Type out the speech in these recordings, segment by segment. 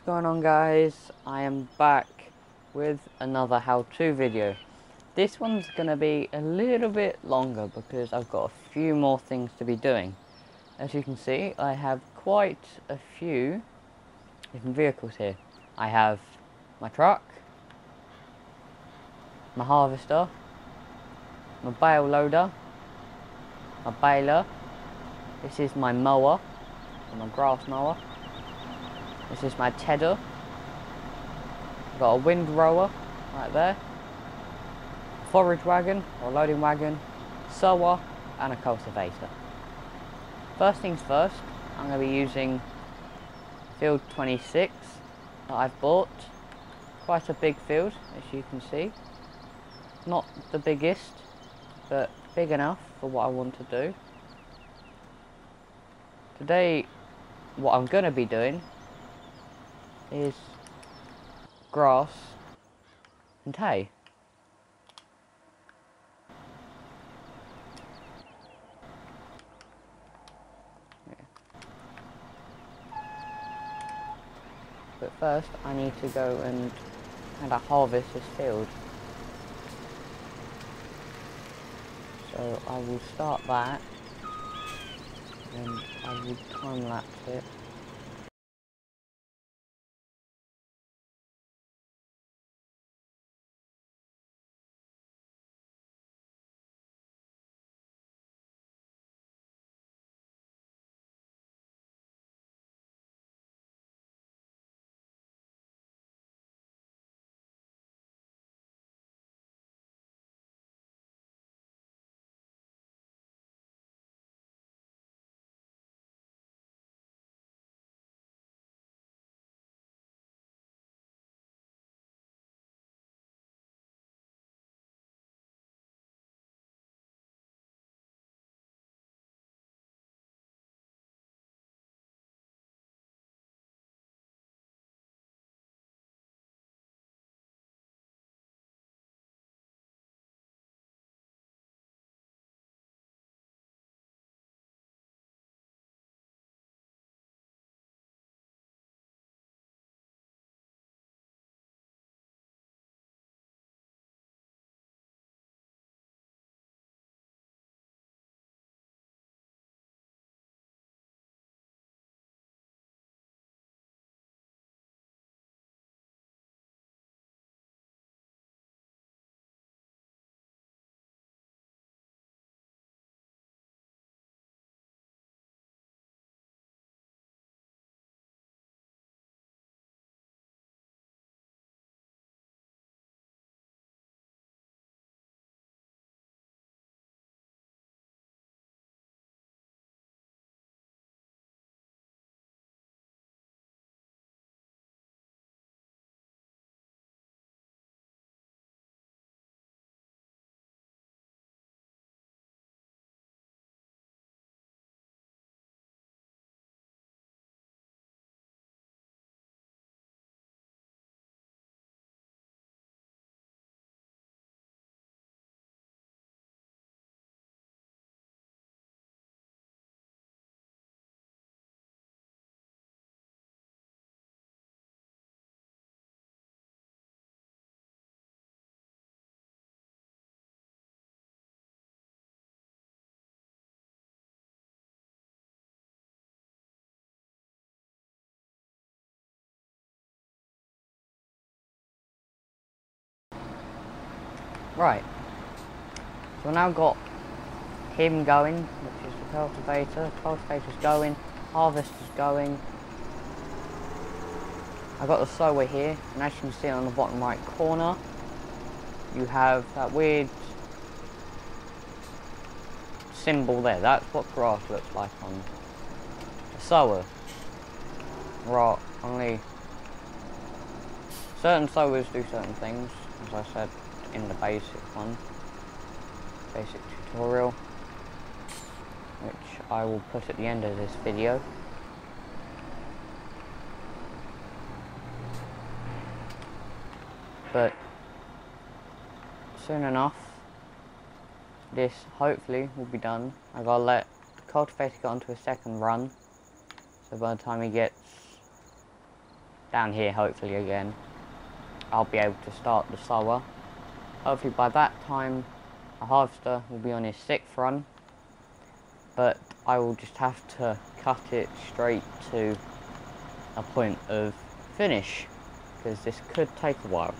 What's going on guys? I am back with another how-to video. This one's going to be a little bit longer because I've got a few more things to be doing. As you can see, I have quite a few different vehicles here. I have my truck, my harvester, my bale loader, my baler, this is my mower, my grass mower, this is my tedder. I've got a windrower right there. Forage wagon or loading wagon, sower and a cultivator. First things first, I'm going to be using field 26 that I've bought. Quite a big field as you can see. Not the biggest, but big enough for what I want to do. Today, what I'm going to be doing is grass and hay. But first I need to go and kind of harvest this field. So I will start that and I will time lapse it. Right. So I now got him going, which is the cultivator. Cultivator's going, harvest is going. I've got the sower here, and as you can see on the bottom right corner, you have that weird symbol there. That's what grass looks like on a sower. Right, only certain sowers do certain things, as I said in the basic one, basic tutorial, which I will put at the end of this video. But soon enough, this hopefully will be done. I gotta let the cultivator get onto a second run, so by the time he gets down here hopefully again, I'll be able to start the sower. Hopefully by that time, a harvester will be on his sixth run, but I will just have to cut it straight to a point of finish, because this could take a while.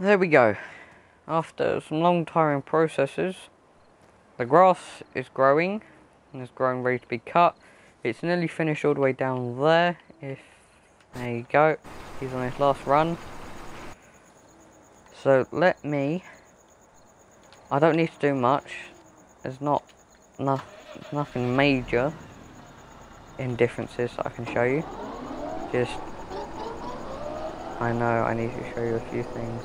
There we go. After some long tiring processes, the grass is growing and is growing ready to be cut. It's nearly finished all the way down there. If there you go, he's on his last run. So let me. I don't need to do much. There's not no, nothing major in differences I can show you. Just I know I need to show you a few things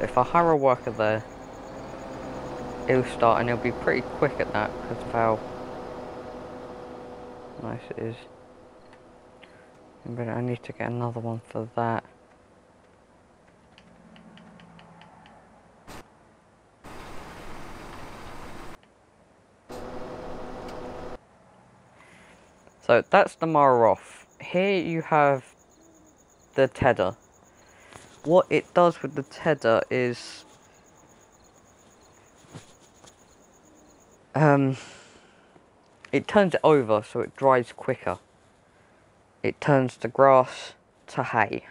if I hire a worker there, it'll start and it'll be pretty quick at that because of how nice it is. But I need to get another one for that. So that's the mower off. Here you have the tedder what it does with the tedder is um, it turns it over so it dries quicker. It turns the grass to hay.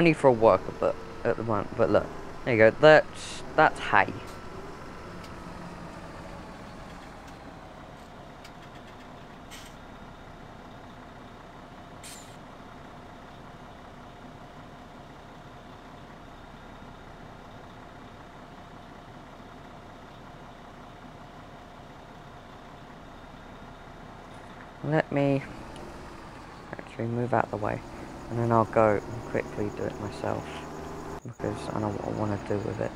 No need for a worker, but at the moment. But look, there you go. That's that's hay. Let me actually move out the way and then I'll go and quickly do it myself because I know what I want to do with it.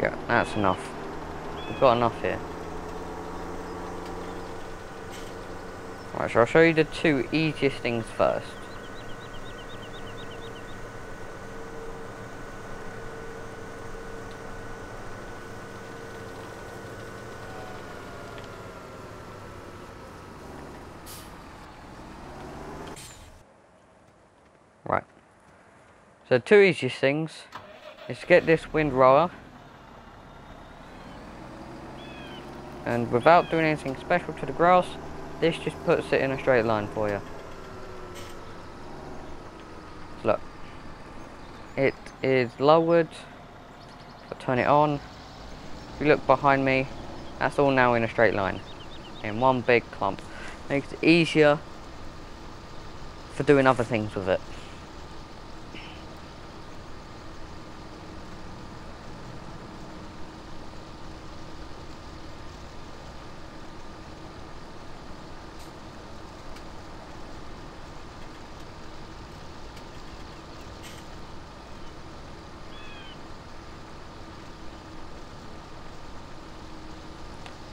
Go, that's enough. We've got enough here. Alright, so I'll show you the two easiest things first. Right. So two easiest things is to get this windrower and without doing anything special to the grass this just puts it in a straight line for you look. It is lowered. I'll turn it on. If you look behind me that's all now in a straight line. In one big clump. Makes it easier for doing other things with it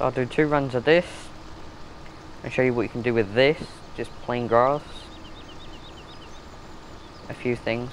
I'll do two runs of this and show you what you can do with this, just plain grass. A few things.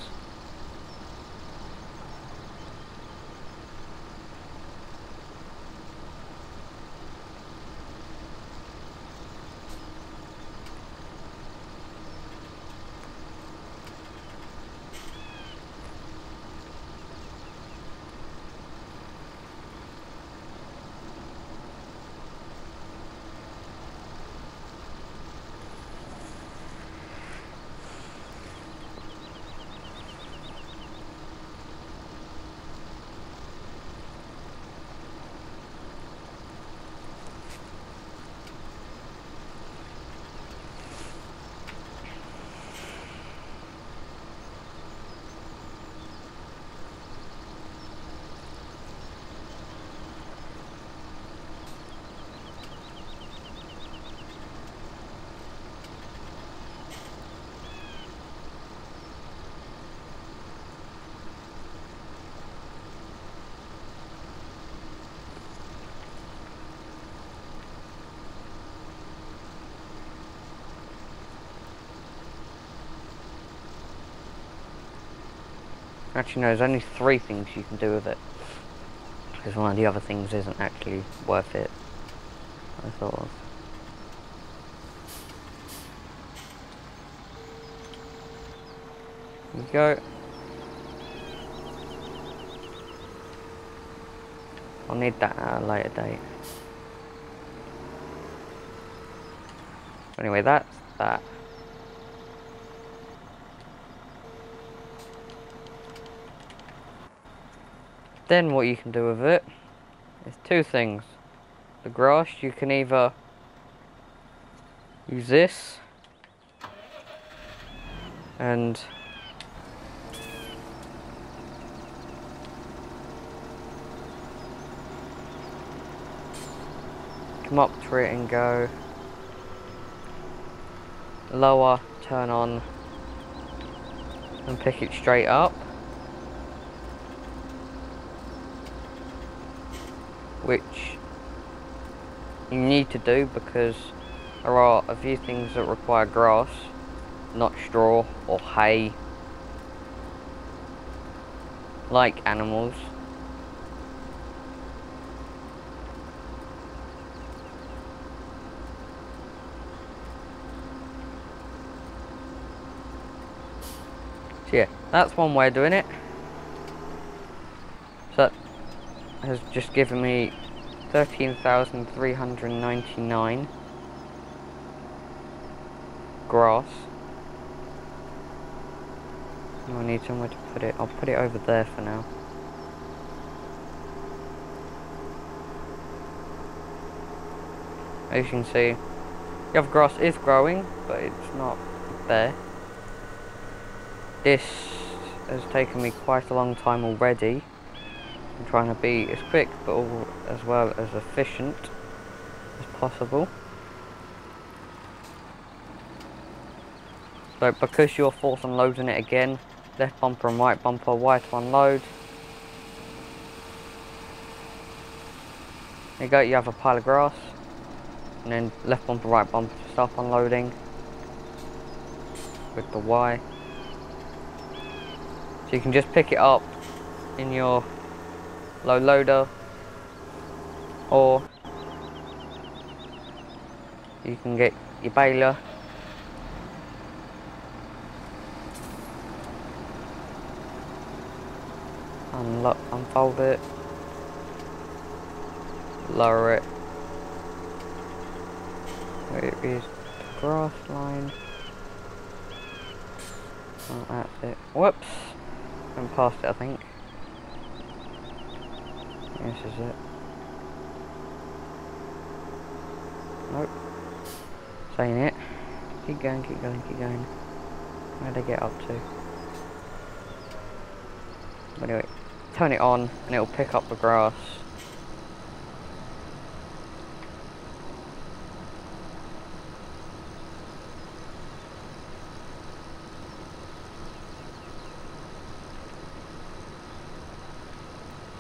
Actually, no, there's only three things you can do with it. Because one of the other things isn't actually worth it. I thought of. There you go. I'll need that at a later date. Anyway, that's that. Then what you can do with it is two things. The grass, you can either use this and come up to it and go lower, turn on and pick it straight up. Which you need to do because there are a few things that require grass, not straw or hay, like animals. So yeah, that's one way of doing it. So that has just given me 13,399 grass. I need somewhere to put it. I'll put it over there for now. As you can see, the grass is growing, but it's not there. This has taken me quite a long time already. Trying to be as quick but all, as well as efficient as possible. So because you're forced unloading it again, left bumper and right bumper, wide to unload. There you go, you have a pile of grass. And then left bumper, right bumper to start unloading. With the Y. So you can just pick it up in your low loader or you can get your baler. Unlock unfold it. Lower it. Where it is the grass line. Oh, that's it whoops. And past it I think. This is it. Nope. Saying it. Keep going, keep going, keep going. Where'd I get up to? Anyway, turn it on and it'll pick up the grass.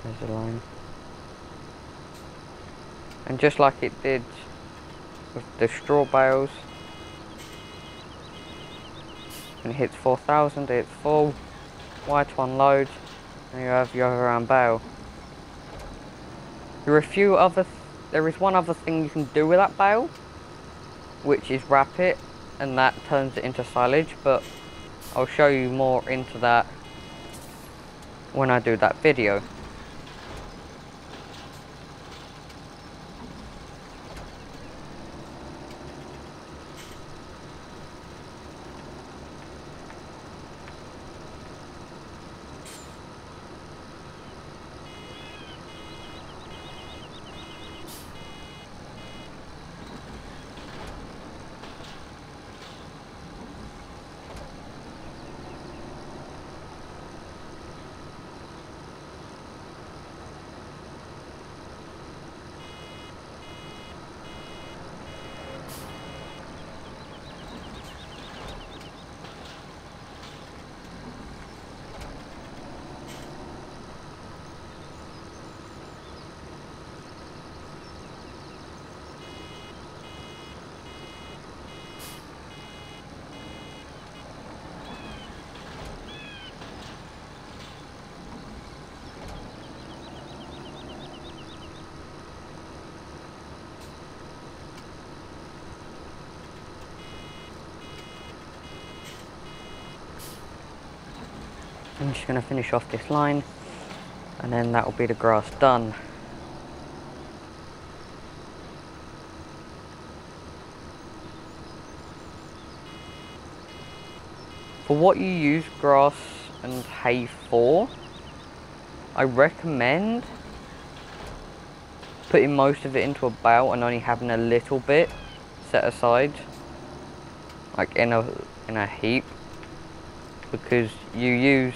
There's a line. And just like it did with the straw bales, when it hits 4,000 it's full, white to unload, and you have your overround bale. There are a few other, th there is one other thing you can do with that bale, which is wrap it, and that turns it into silage, but I'll show you more into that when I do that video. I'm just going to finish off this line and then that will be the grass done. For what you use grass and hay for, I recommend putting most of it into a bale and only having a little bit set aside like in a in a heap because you use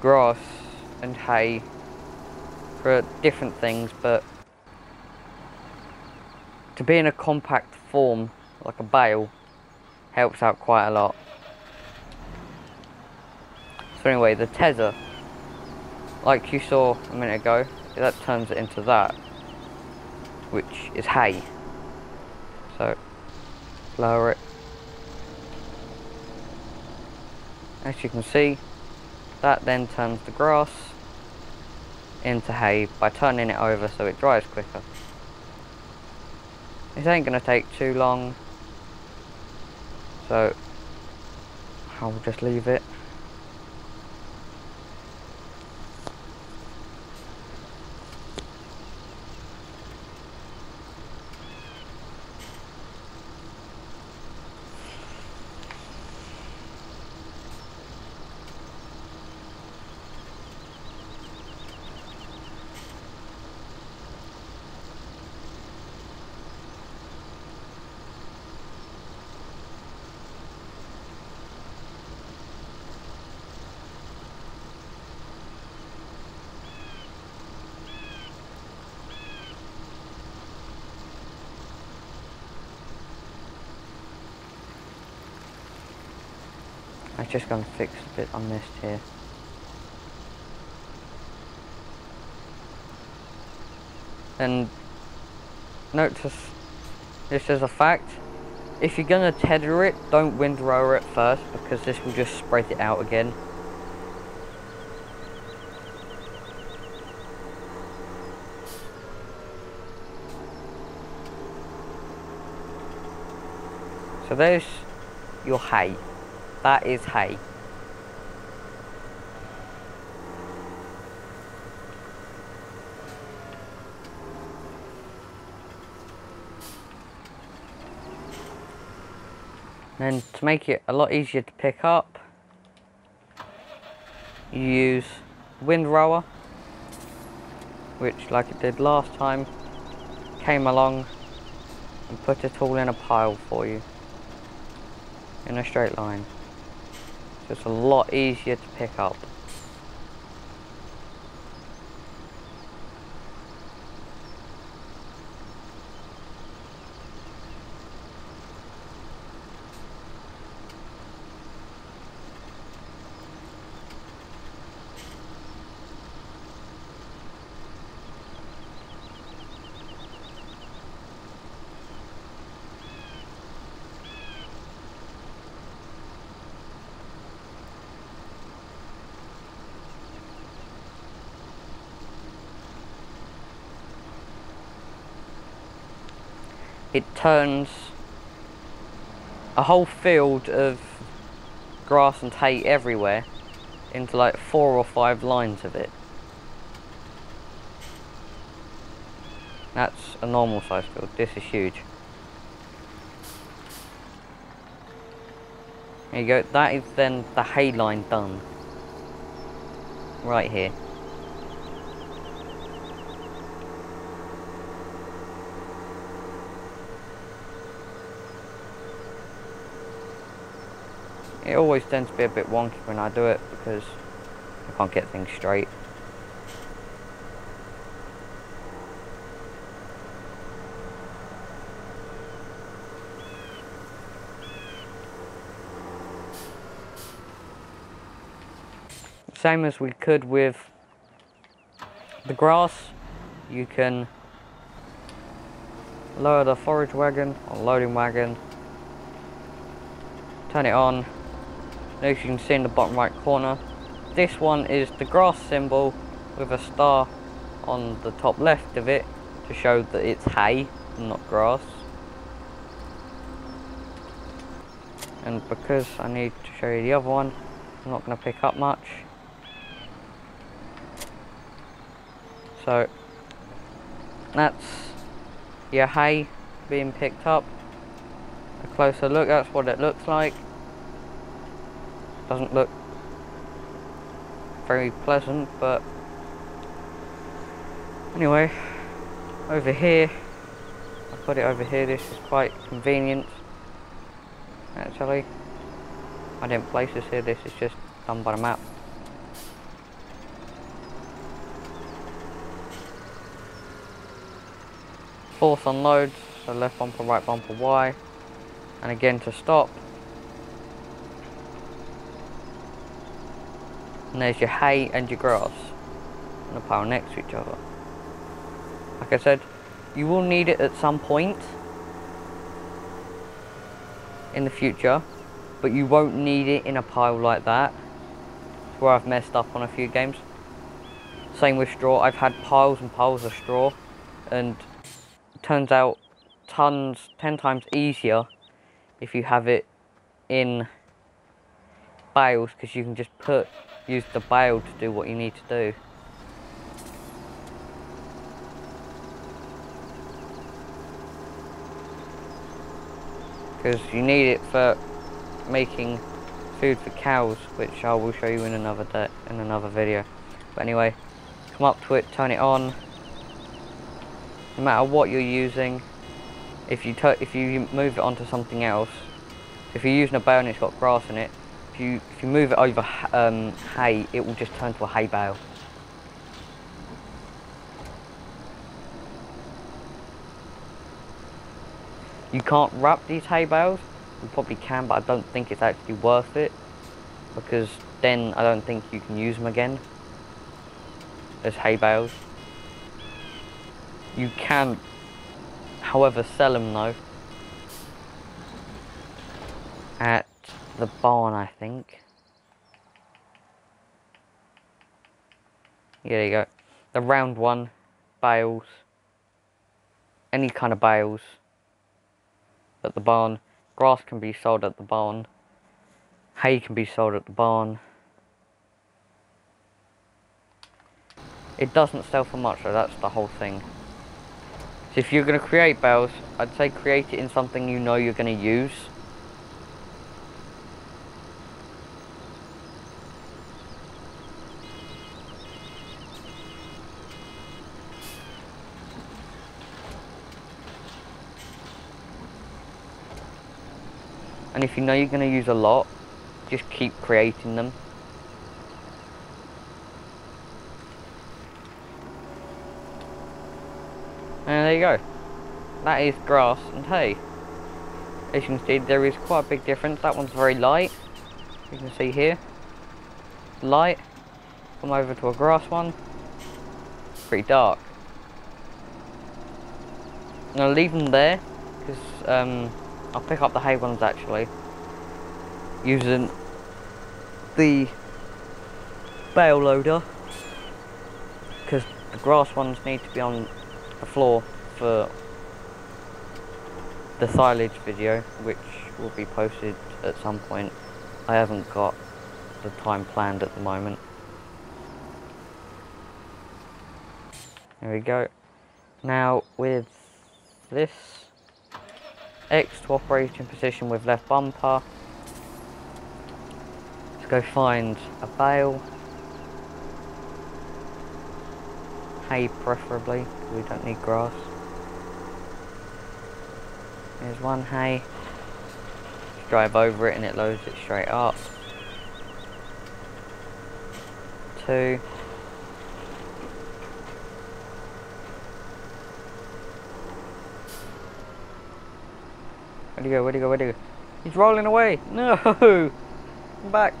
grass and hay for different things but to be in a compact form like a bale helps out quite a lot. So anyway the tedder like you saw a minute ago that turns it into that which is hay. So lower it as you can see that then turns the grass into hay by turning it over so it dries quicker. This ain't gonna take too long so I'll just leave it Just gonna fix a bit I missed here. And notice this is a fact. If you're gonna tedder it, don't windrow it first because this will just spread it out again. So there's your hay. That is high. Then to make it a lot easier to pick up, you use windrower, which like it did last time, came along and put it all in a pile for you in a straight line. So it's a lot easier to pick up. It turns a whole field of grass and hay everywhere into like four or five lines of it. That's a normal size field, this is huge. There you go, that is then the hay line done. Right here. It always tends to be a bit wonky when I do it because I can't get things straight. Same as we could with the grass, you can lower the forage wagon or loading wagon, turn it on, as you can see in the bottom right corner this one is the grass symbol with a star on the top left of it to show that it's hay not grass. And because I need to show you the other one I'm not going to pick up much. So that's your hay being picked up. A closer look that's what it looks like doesn't look very pleasant but anyway over here I put it over here this is quite convenient actually. I didn't place this here this is just done by the map. Force unloads so left bumper right bumper Y and again to stop and there's your hay and your grass. And a pile next to each other. Like I said you will need it at some point in the future but you won't need it in a pile like that. Where I've messed up on a few games. Same with straw. I've had piles and piles of straw and turns out tons 10 times easier if you have it in bales because you can just put use the bale to do what you need to do. Because you need it for making food for cows which I will show you in another day in another video. But anyway come up to it turn it on. No matter what you're using if you if you move it onto something else if you're using a bale and it's got grass in it if you if you move it over um, hay it will just turn to a hay bale you can't wrap these hay bales you probably can but I don't think it's actually worth it because then I don't think you can use them again as hay bales you can, however, sell them though. At the barn, I think. Yeah, there you go. The round one, bales. Any kind of bales. At the barn. Grass can be sold at the barn. Hay can be sold at the barn. It doesn't sell for much so that's the whole thing. So if you're going to create bales, I'd say create it in something you know you're going to use. And if you know you're going to use a lot, just keep creating them. And there you go. That is grass and hay. As you can see, there is quite a big difference. That one's very light. You can see here. Light. Come over to a grass one. Pretty dark. I'm going to leave them there. Because um, I'll pick up the hay ones actually. Using the bale loader. Because the grass ones need to be on the floor for the silage video which will be posted at some point I haven't got the time planned at the moment there we go now with this X to operating position with left bumper let's go find a bale hay preferably, we don't need grass. There's one hay. Just drive over it and it loads it straight up. Two. Where'd he go? Where'd he go? Where'd he go? He's rolling away! No! Come back!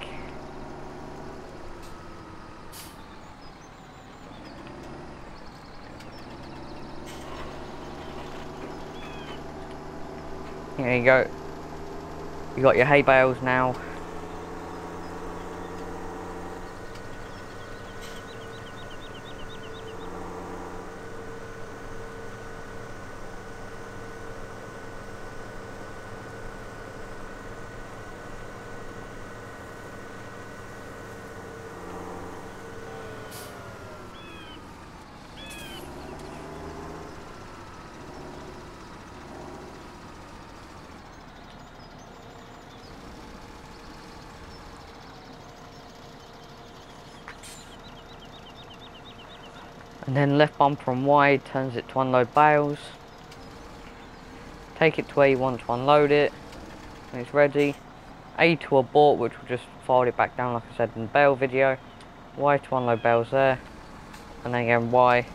There you go. You got your hay bales now. And then left bumper from Y turns it to unload bales. Take it to where you want to unload it. When it's ready. A to abort, which will just fold it back down like I said in the bale video. Y to unload bales there. And then again Y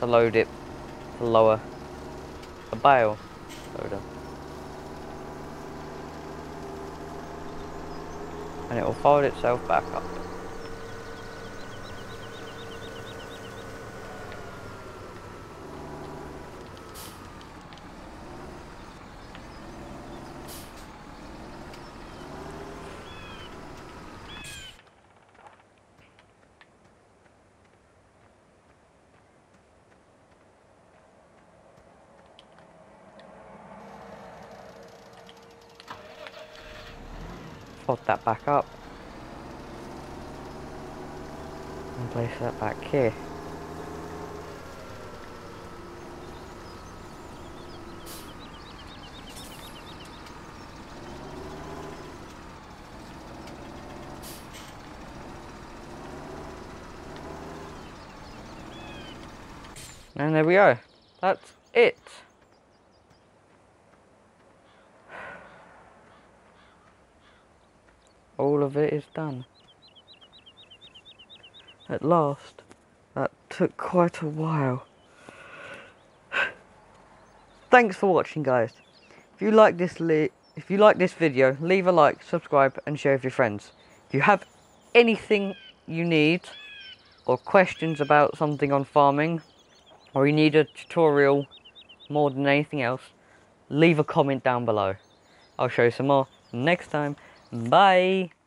to load it to lower the bale loader. And it will fold itself back up. fold that back up and place And there we go. That's it. all of it is done. At last, that took quite a while. Thanks for watching guys. If you like this if you like this video, leave a like, subscribe and share with your friends. If you have anything you need or questions about something on farming or you need a tutorial more than anything else, leave a comment down below. I'll show you some more next time. Bye!